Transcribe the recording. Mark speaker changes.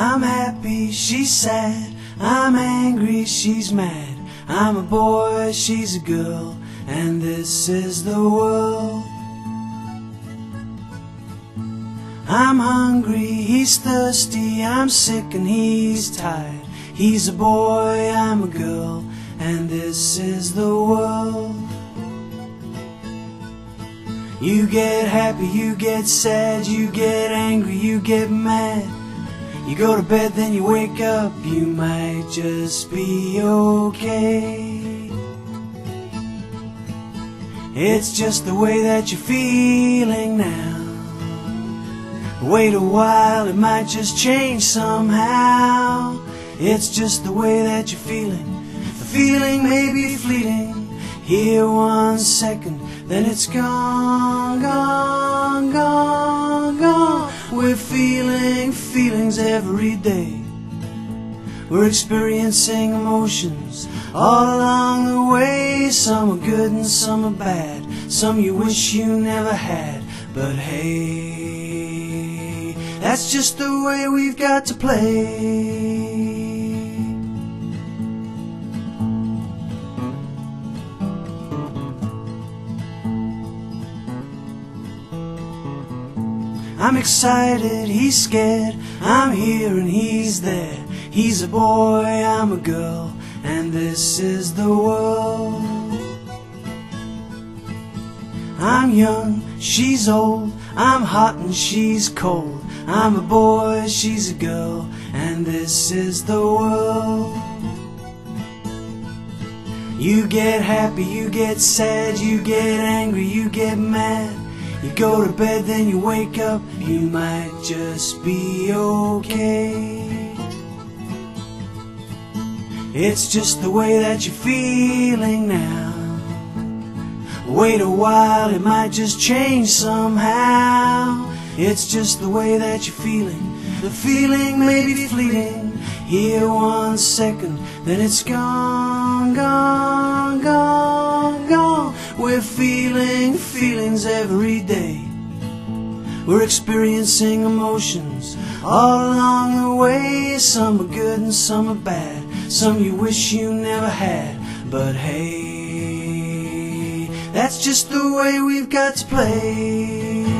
Speaker 1: I'm happy, she's sad. I'm angry, she's mad. I'm a boy, she's a girl, and this is the world. I'm hungry, he's thirsty, I'm sick and he's tired. He's a boy, I'm a girl, and this is the world. You get happy, you get sad, you get angry, you get mad. You go to bed, then you wake up, you might just be okay. It's just the way that you're feeling now. Wait a while, it might just change somehow. It's just the way that you're feeling. The feeling may be fleeting. Here one second, then it's gone, gone, gone, gone. We're feeling feelings every day. We're experiencing emotions all along the way. Some are good and some are bad. Some you wish you never had. But hey, that's just the way we've got to play. I'm excited, he's scared. I'm here and he's there. He's a boy, I'm a girl, and this is the world. I'm young, she's old. I'm hot and she's cold. I'm a boy, she's a girl, and this is the world. You get happy, you get sad, you get angry, you get mad. You go to bed, then you wake up, you might just be okay. It's just the way that you're feeling now. Wait a while, it might just change somehow. It's just the way that you're feeling. The feeling may be fleeting. Here one second, then it's gone, gone, gone. We're feeling feelings every day. We're experiencing emotions all along the way. Some are good and some are bad. Some you wish you never had. But hey, that's just the way we've got to play.